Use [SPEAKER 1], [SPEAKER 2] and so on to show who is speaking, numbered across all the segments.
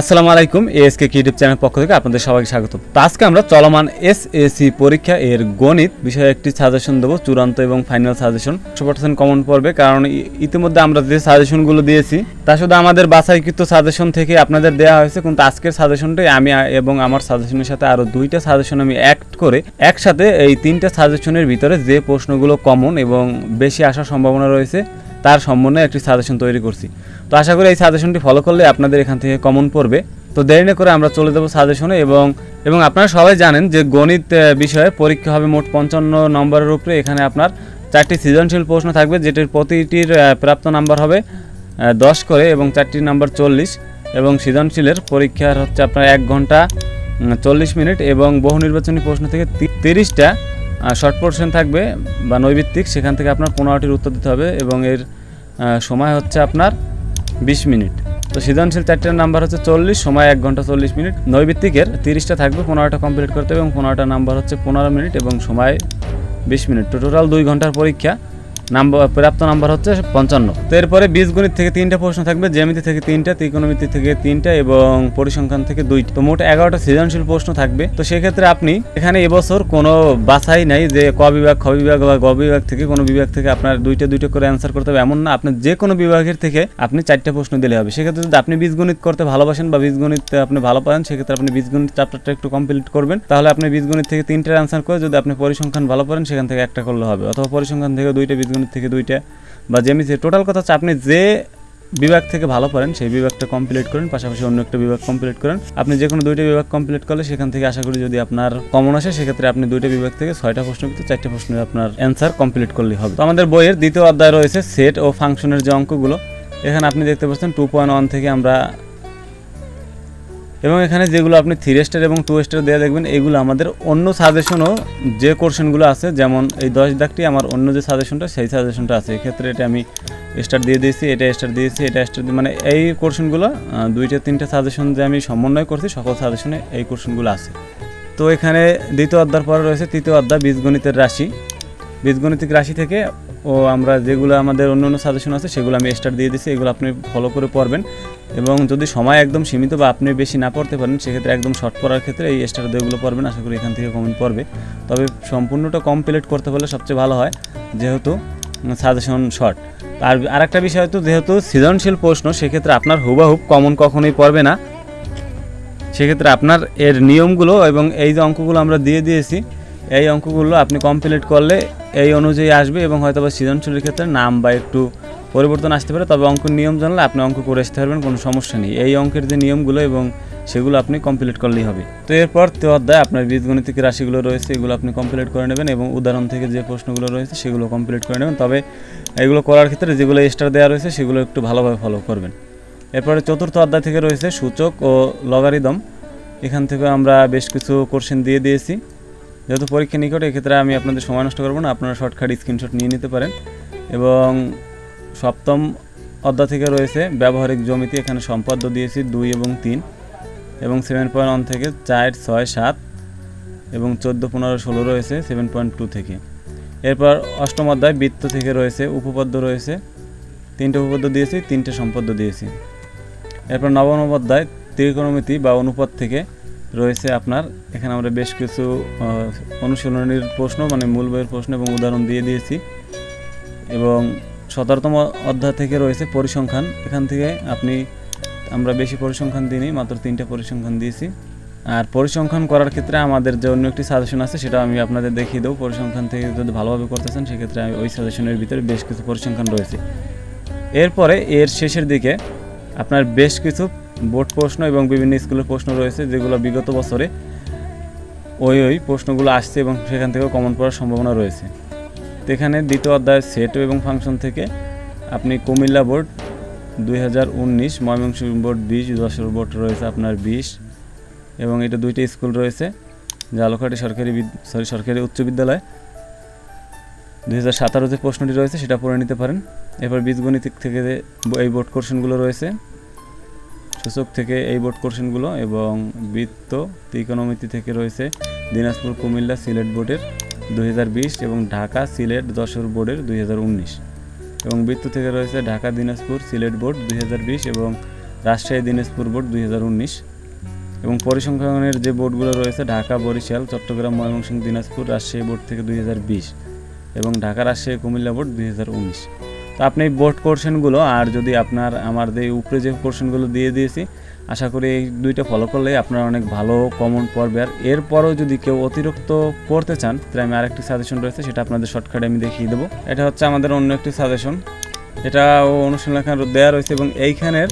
[SPEAKER 1] আসসালামু আলাইকুম, ASK YouTube channel পক্ষ থেকে আপনাদের সবাইকে স্বাগত। তো আজকে আমরা চলমান এসএসসি পরীক্ষা এর গণিত বিষয়ে একটি সাজেশন দেবো, চূড়ান্ত এবং ফাইনাল সাজেশন একশো পার্সেন্ট কমন পড়বে কারণ ইতিমধ্যে আমরা যে সাজেশনগুলো দিয়েছি, তা শুধু আমাদের বাছাইকৃত সাজেশন থেকে আপনাদের দেওয়া হয়েছে, কিন্তু আজকের সাজেশনটাই আমি এবং আমার সাজেশনের সাথে আরও দুইটা সাজেশন আমি অ্যাক্ট করে একসাথে এই তিনটা সাজেশনের ভিতরে যে প্রশ্নগুলো কমন এবং বেশি আসার সম্ভাবনা রয়েছে তার সম্বন্ধে একটি সাজেশন তৈরি করছি। তো আশা করি এই সাজেশনটি ফলো করলে আপনাদের এখান থেকে কমন পড়বে। তো দেরি না করে আমরা চলে যাব সাজেশনে এবং এবং আপনারা সবাই জানেন যে গণিত বিষয়ে পরীক্ষা হবে মোট পঞ্চান্ন নম্বরের উপরে। এখানে আপনার চারটি সৃজনশীল প্রশ্ন থাকবে, যেটির প্রতিটির প্রাপ্ত নাম্বার হবে দশ করে এবং চারটি নাম্বার চল্লিশ। এবং সৃজনশীলের পরীক্ষার হচ্ছে আপনার এক ঘণ্টা চল্লিশ মিনিট এবং বহু নির্বাচনী প্রশ্ন থেকে তিরিশটা শর্ট পোর্শন থাকবে বা নৈবিত্তিক, সেখান থেকে আপনার পনেরোটির উত্তর দিতে হবে এবং এর সময় হচ্ছে আপনার বিশ মিনিট। তো সৃজনশীল চারটের নাম্বার হচ্ছে চল্লিশ, সময় এক ঘণ্টা চল্লিশ মিনিট। নৈবিত্তিকের তিরিশটা থাকবে, পনেরোটা কমপ্লিট করতে হবে এবং পনেরোটা নাম্বার হচ্ছে পনেরো মিনিট এবং সময় বিশ মিনিট। টোটাল দুই ঘণ্টার পরীক্ষা। নাম্বার, প্রাপ্ত নাম্বার হচ্ছে পঞ্চান্ন। তো এরপরে বীজগণিত থেকে তিনটা প্রশ্ন থাকবে, জ্যামিতি থেকে তিনটা, ত্রিকোণমিতি থেকে তিনটা এবং পরিসংখ্যান থেকে দুইটা। তো মোট এগারোটা সৃজনশীল প্রশ্ন থাকবে। তো সেক্ষেত্রে আপনি এখানে এবছর কোনো বাছাই নাই যে ক বিভাগ, খ বিভাগ বা গ বিভাগ থেকে কোনো বিভাগ থেকে আপনার দুইটা দুইটা করে অ্যান্সার করতে হবে। এমন না, আপনি যে কোনো বিভাগের থেকে আপনি চারটা প্রশ্ন দিলে হবে। সেক্ষেত্রে যদি আপনি বীজগণিত করতে ভালোবাসেন বা বীজগণিত আপনি ভালো পারেন, সেক্ষেত্রে আপনি বীজগণিত চ্যাপ্টারটা একটু কমপ্লিট করবেন। তাহলে আপনি বীজগণিত থেকে তিনটার অ্যান্সার করে যদি আপনি পরিসংখ্যান ভালো পারেন, সেখান থেকে একটা করলে হবে। অথবা পরিসংখ্যান থেকে দুইটা বীজগণিত থেকে দুইটা। বা জেমিসি টোটাল কথা হচ্ছে, আপনি যে বিভাগ থেকে ভালো পারেন সেই বিভাগটা কমপ্লিট করেন, পাশাপাশি অন্য একটা বিভাগ কমপ্লিট করেন। আপনি যে কোনো দুইটা বিভাগ কমপ্লিট করলে সেখান থেকে আশা করি যদি আপনার কমন আসে, সেক্ষেত্রে আপনি দুইটা বিভাগ থেকে ছয়টা প্রশ্ন কিন্তু চারটা প্রশ্নের আপনার অ্যান্সার কমপ্লিট করলেই হবে। তো আমাদের বইয়ের দ্বিতীয় অধ্যায় রয়েছে সেট ও ফাংশনের যে অঙ্কগুলো। এখানে আপনি দেখতে পাচ্ছেন টু পয়েন্ট ওয়ান থেকে আমরা এবং এখানে যেগুলো আপনি থ্রি স্টার এবং টু স্টার দেওয়া দেখবেন, এগুলো আমাদের অন্য সাজেশনও যে কোর্শনগুলো আছে, যেমন এই দশ দাগটি আমার অন্য যে সাজেশনটা সেই সাজেশনটা আছে। এক্ষেত্রে এটা আমি স্টার দিয়ে দিয়েছি, এটা স্টার দিয়েছি, এটা স্টার মানে এই কোর্শনগুলো দুইটা, তিনটা সাজেশন যে আমি সমন্বয় করছি, সকল সাজেশনে এই কোর্শনগুলো আছে। তো এখানে দ্বিতীয় অধ্যায় পরে রয়েছে তৃতীয় অধ্যায়, বীজগণিতের রাশি। বীজগণিতিক রাশি থেকে, ও আমরা যেগুলো আমাদের অন্য অন্য সাজেশন আছে, সেগুলো আমি স্টার দিয়ে দিচ্ছি এগুলো আপনি ফলো করে পড়বেন। এবং যদি সময় একদম সীমিত বা আপনি বেশি না পড়তে পারেন, সেক্ষেত্রে একদম শর্ট পড়ার ক্ষেত্রে এই স্টার যেগুলো পড়বেন। আশা করি এখান থেকে কমেন্ট পড়বে। তবে সম্পূর্ণটা কমপ্লিট করতে পারলে সবচেয়ে ভালো হয়, যেহেতু সাজেশন শর্ট আর আরেকটা বিষয় হতো যেহেতু সৃজনশীল প্রশ্ন, সেক্ষেত্রে আপনার হুবাহুব কমন কখনোই পড়বে না। সেক্ষেত্রে আপনার এর নিয়মগুলো এবং এই যে অঙ্কগুলো আমরা দিয়ে দিয়েছি, এই অঙ্কগুলো আপনি কমপ্লিট করলে এই অনুযায়ী আসবে এবং হয়তো বা সৃজনশীলের ক্ষেত্রে নাম বা একটু পরিবর্তন আসতে পারে, তবে অঙ্কের নিয়ম জানলে আপনি অঙ্ক করে আসতে পারবেন, কোনো সমস্যা নেই। এই অঙ্কের যে নিয়মগুলো এবং সেগুলো আপনি কমপ্লিট করলেই হবে। তো এরপর তো অধ্যায়, আপনার বীজগণিতিক রাশিগুলো রয়েছে, এগুলো আপনি কমপ্লিট করে নেবেন এবং উদাহরণ থেকে যে প্রশ্নগুলো রয়েছে সেগুলো কমপ্লিট করে নেবেন। তবে এগুলো করার ক্ষেত্রে যেগুলো স্টার দেওয়া রয়েছে সেগুলো একটু ভালোভাবে ফলো করবেন। এরপরে চতুর্থ অধ্যায় থেকে রয়েছে সূচক ও লগারিদম এখান থেকে আমরা বেশ কিছু কোশ্চেন দিয়ে দিয়েছি। যেহেতু পরীক্ষা নিকট, এক্ষেত্রে আমি আপনাদের সময় নষ্ট করব না, আপনারা শর্টকাট স্ক্রিনশট নিয়ে নিতে পারেন। এবং সপ্তম অধ্যায় থেকে রয়েছে, ব্যবহারিক জমিতে এখানে সম্পাদ্য দিয়েছি দুই এবং তিন এবং সেভেন পয়েন্ট ওয়ান থেকে চার, ছয়, সাত এবং চোদ্দ, পনেরো, ষোলো রয়েছে সেভেন পয়েন্ট টু থেকে। এরপর অষ্টম অধ্যায় বৃত্ত থেকে রয়েছে, উপপদ্য রয়েছে, তিনটে উপপদ্য দিয়েছি, তিনটে সম্পদ্য দিয়েছি। এরপর নবম অধ্যায় ত্রিকোণমিতি বা অনুপাত থেকে রয়েছে আপনার, এখানে আমরা বেশ কিছু অনুশীলনীর প্রশ্ন মানে মূল বইয়ের প্রশ্ন এবং উদাহরণ দিয়ে দিয়েছি এবং সতেরোতম অধ্যায় থেকে রয়েছে পরিসংখ্যান। এখান থেকে আপনি, আমরা বেশি পরিসংখ্যান দিইনি, মাত্র তিনটে পরিসংখ্যান দিয়েছি। আর পরিসংখ্যান করার ক্ষেত্রে আমাদের যে অন্য একটি সাজেশন আছে, সেটা আমি আপনাদের দেখিয়ে দেবো। পরিসংখ্যান থেকে যদি ভালোভাবে করতেছেন, সেক্ষেত্রে আমি ওই সাজেশনের ভিতরে বেশ কিছু পরিসংখ্যান রয়েছে। এরপরে এর শেষের দিকে আপনার বেশ কিছু বোর্ড প্রশ্ন এবং বিভিন্ন স্কুলের প্রশ্ন রয়েছে, যেগুলো বিগত বছরে ওই ওই প্রশ্নগুলো আসছে এবং সেখান থেকেও কমন পড়ার সম্ভাবনা রয়েছে। এখানে দ্বিতীয় অধ্যায় সেট এবং ফাংশন থেকে আপনি কুমিল্লা বোর্ড দুই হাজার উনিশ, ময়মনসিংহ বোর্ড বিশ যশোর বোর্ড রয়েছে আপনার বিশ, এবং এটা দুইটা স্কুল রয়েছে জালকাঠি সরকারি সরি সরকারি উচ্চ বিদ্যালয়। দুই হাজার সতেরো যে প্রশ্নটি রয়েছে, সেটা পড়ে নিতে পারেন। এরপর বীজগণিতিক থেকে এই বোর্ড কোশ্চেনগুলো রয়েছে, সূচক থেকে এই বোর্ড কোশ্চেনগুলো এবং বৃত্ত ত্রিকোণমিতি থেকে রয়েছে দিনাজপুর, কুমিল্লা, সিলেট বোর্ডের দুই হাজার বিশ এবং ঢাকা সিলেট যশোর বোর্ডের দুই হাজার উনিশ এবং বৃত্ত থেকে রয়েছে ঢাকা দিনাজপুর সিলেট বোর্ড দুই হাজার বিশ এবং রাজশাহী দিনাজপুর বোর্ড দুই হাজার উনিশ এবং পরিসংখ্যানের যে বোর্ডগুলো রয়েছে ঢাকা, বরিশাল, চট্টগ্রাম, ময়মনসিংহ, দিনাজপুর, রাজশাহী বোর্ড থেকে দুই হাজার বিশ এবং ঢাকা, রাজশাহী, কুমিল্লা বোর্ড দুই হাজার উনিশ। তো আপনি এই বোর্ড কোর্শনগুলো আর যদি আপনার, আমার যে উপরে যে কোর্শনগুলো দিয়ে দিয়েছি আশা করি এই দুইটা ফলো করলে আপনার অনেক ভালো কমন পড়বে আর এরপরেও যদি কেউ অতিরিক্ত করতে চান, তাহলে আমি আরেকটি সাজেশন রয়েছে, সেটা আপনাদের শর্টকাটে আমি দেখিয়ে দেবো। এটা হচ্ছে আমাদের অন্য একটি সাজেশন এটা ও অনুষ্ঠান লেখা দেওয়া রয়েছে এবং এইখানের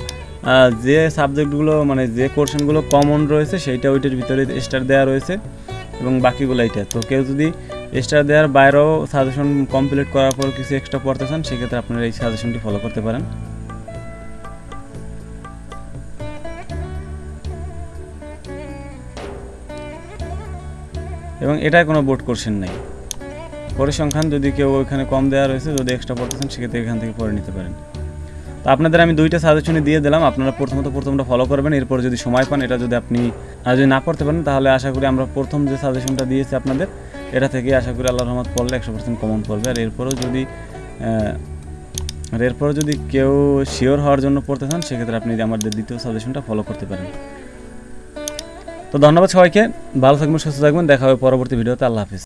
[SPEAKER 1] যে সাবজেক্টগুলো মানে যে কোর্শনগুলো কমন রয়েছে, সেইটা ওইটার ভিতরে স্টার দেওয়া রয়েছে এবং বাকিগুলো এইটা। তো কেউ যদি স্টার দেওয়ার বাইরেও সাজেশন কমপ্লিট করার পর কিছু এক্সট্রা পড়তে চান, সেক্ষেত্রে আপনারা এই সাজেশনটি ফলো করতে পারেন। এবং এটায় কোনো বোর্ড কোর্শন নাই। পরিসংখ্যান যদি কেউ ওইখানে কম দেওয়া রয়েছে, যদি এক্সট্রা পড়তে চান সেক্ষেত্রে এখান থেকে পড়ে নিতে পারেন। তো আপনাদের আমি দুইটা সাজেশনই দিয়ে দিলাম। আপনারা প্রথমত প্রথমটা ফলো করবেন, এরপর যদি সময় পান, এটা যদি আপনি যদি না পড়তে পারেন, তাহলে আশা করি আমরা প্রথম যে সাজেশনটা দিয়েছি আপনাদের, এটা থেকে আশা করি আল্লাহ রহমত পড়লে একশো পার্সেন্ট কমন পড়বে। আর এরপরেও যদি আর এরপরে যদি কেউ শিওর হওয়ার জন্য পড়তে চান, সেক্ষেত্রে আপনি আমাদের দ্বিতীয় সাজেশনটা ফলো করতে পারেন। তো ধন্যবাদ সবাইকে ভালো থাকবেন সুস্থ থাকবেন দেখা হবে পরবর্তী ভিডিওতে আল্লাহ হাফিজ।